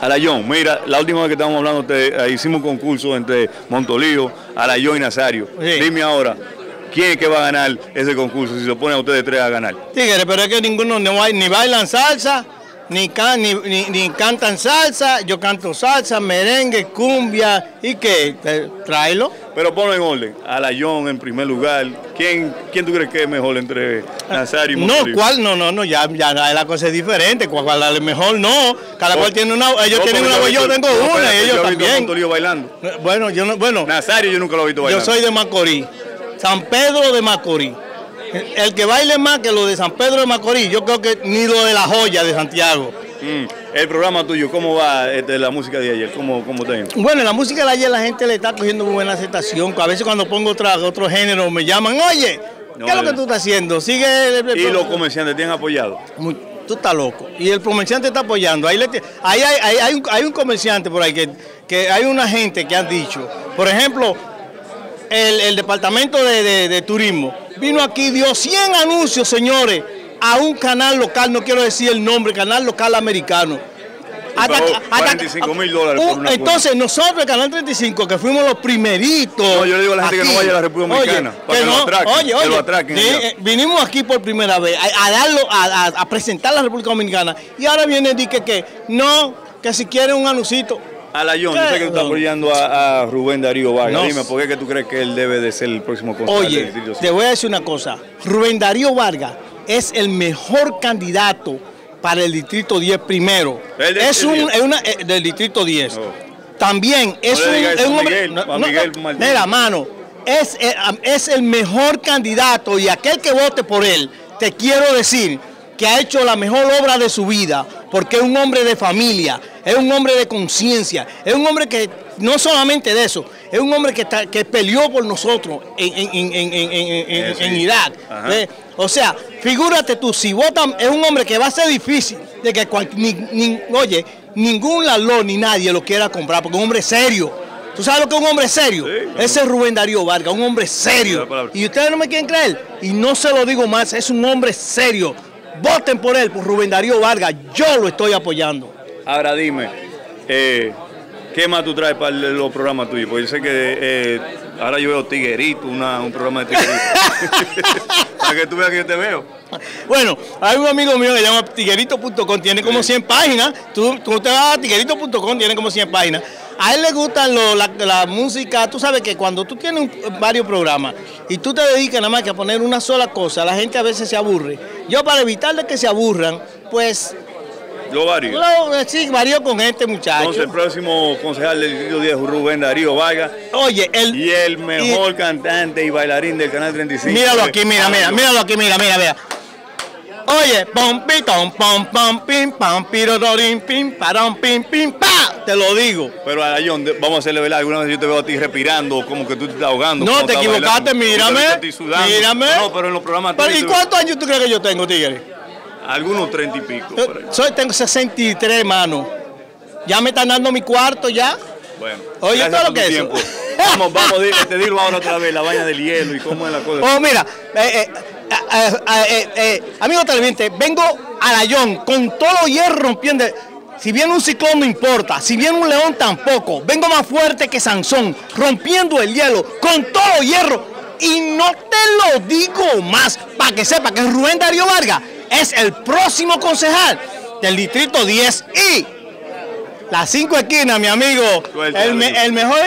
Alayón, mira, la última vez que estábamos hablando, te, eh, hicimos un concurso entre Montolío, Alayón y Nazario. Sí. Dime ahora, ¿quién es que va a ganar ese concurso si se pone a ustedes tres a ganar? Tigre, pero es que ninguno no hay- ni bailan salsa, ni, can- ni, ni- ni cantan salsa. Yo canto salsa, merengue, cumbia. ¿Y qué? Eh, Tráelo. Pero ponlo en orden. Alayón en primer lugar. ¿Quién, quién tú crees que es mejor entre Nazario y No, Montolío? ¿cuál? No, no, no, ya, ya la cosa es diferente. ¿Cuál, cuál es mejor? No. Cada cual tiene una. Ellos No, tienen una, yo visto- tengo no, una, y ellos yo visto a también. Montolío bailando. Bueno, yo no, bueno, Nazario yo nunca lo he visto yo bailando. soy de Macorís, San Pedro de Macorís. El- que baile más que lo de San Pedro de Macorís, yo creo que ni lo de la joya de Santiago. Mm, El programa tuyo, ¿cómo va este, la música de ayer? ¿Cómo, cómo te Bueno, en la música de ayer la gente le está cogiendo muy buena aceptación. A veces cuando pongo otra, otro género me llaman, oye, No, ¿qué es lo que tú estás haciendo? Sigue. el- el- Y los comerciantes te han apoyado. Muy- Tú estás loco. Y el comerciante está apoyando. Ahí, le te- ahí hay, hay- hay un, hay un comerciante por ahí que, que hay una gente que han dicho. Por ejemplo, el, el departamento de, de- de turismo vino aquí, dio 100 anuncios, señores, a un canal local, no quiero decir el nombre, canal local americano. pagó 45 mil dólares Uh, Entonces, nosotros, el Canal 35, que fuimos los primeritos. No, yo le digo a la gente que no vaya a la República Oye, Dominicana, para que lo atraquen, Oye, que lo atraquen eh, vinimos aquí por primera vez a, a darlo, a, a- a presentar la República Dominicana y ahora viene y dice que no, que si quiere un anuncito. Alayón, yo ¿Qué? sé que tú estás apoyando a, a Rubén Darío Vargas. No. Dime, ¿por qué que tú crees que él debe de ser el próximo concejal del Oye, Distrito te voy a decir una cosa. Rubén Darío Vargas es el mejor candidato para el Distrito 10 primero. ¿El de- es el un, 10? es una, eh, del Distrito 10. Oh. También es le un, es un a hombre. Miguel, a Miguel Martínez. mira, mano, es, eh, es el mejor candidato y aquel que vote por él, te quiero decir que ha hecho la mejor obra de su vida, porque es un hombre de familia, es un hombre de conciencia, es un hombre que no solamente de eso, es un hombre que, está- que peleó por nosotros en, Eh, Irak. O sea, figúrate tú, si votan, es un hombre que va a ser difícil de que cual- ni- ni- oye, ningún lalón ni nadie lo quiera comprar, porque es un hombre serio. ¿Tú sabes lo que es un hombre serio? Sí, claro. Ese es Rubén Darío Vargas, un hombre serio. Y ustedes no me quieren creer, y no se lo digo más, es un hombre serio. Voten por él, por Rubén Darío Vargas, yo lo estoy apoyando. Ahora dime, eh, ¿qué más tú traes para los programas tuyos? Porque yo sé que eh, ahora yo veo Tiguerito, una- un programa de Tiguerito. para que tú veas que yo te veo. Bueno, hay un amigo mío que se llama tiguerito.com, tiene como 100 páginas. Tú, tú te vas a tiguerito.com, tiene como 100 páginas. A él le gusta lo- la, la música. Tú sabes que cuando tú tienes un- varios programas y tú te dedicas nada más que a poner una sola cosa, la gente a veces se aburre. Yo, para evitar de que se aburran, pues, Lo varios. lo, sí, varío con este muchacho. Entonces, el próximo concejal del Distrito 10 es Rubén Darío Vargas. Oye, el, Y el mejor cantante y bailarín del Canal 35. Míralo aquí, mira, mira, míralo aquí, mira, mira, mira. Oye, pom, pi, tom, pom, pom, pim, pam, pim, parón, pim, pim, pa. Te lo digo. Pero Alayón, de- vamos a hacerle verdad. Alguna vez yo te veo a ti respirando, como que tú te estás ahogando. No, te equivocaste, bailando. mírame. Mírame. No, pero en los programas Pero, ¿Y cuántos años tú crees que yo tengo, Tigre? Algunos treinta y pico. Yo soy, tengo 63, mano. Ya me están dando mi cuarto ya. Bueno, Oye, todo lo que es tiempo. Vamos, vamos, te digo ahora otra vez la vaina del hielo y cómo es la cosa. Oh, mira, eh, eh, eh, eh, eh, eh, amigo televidente, vengo a Layón con todo hierro rompiendo. Si viene un ciclón no importa, si viene un león tampoco. Vengo más fuerte que Sansón, rompiendo el hielo con todo hierro. Y no te lo digo más, para que sepa que Rubén Darío Vargas es el próximo concejal del Distrito 10 y las cinco esquinas, mi amigo. Suelta, El, me- amigo. el mejor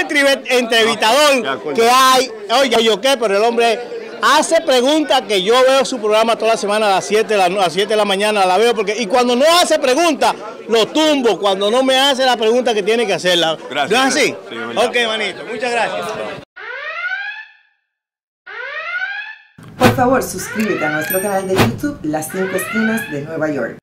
entrevistador que hay. Oye, yo qué, pero el hombre hace preguntas que yo veo su programa toda la semana a las 7 de la, no- a las 7 de la mañana, la veo porque y cuando no hace preguntas, lo tumbo, cuando no me hace la pregunta que tiene que hacerla. Gracias, ¿No es así? gracias. Sí, ok, manito, muchas gracias. Por favor, suscríbete a nuestro canal de YouTube Las Cinco Esquinas de Nueva York.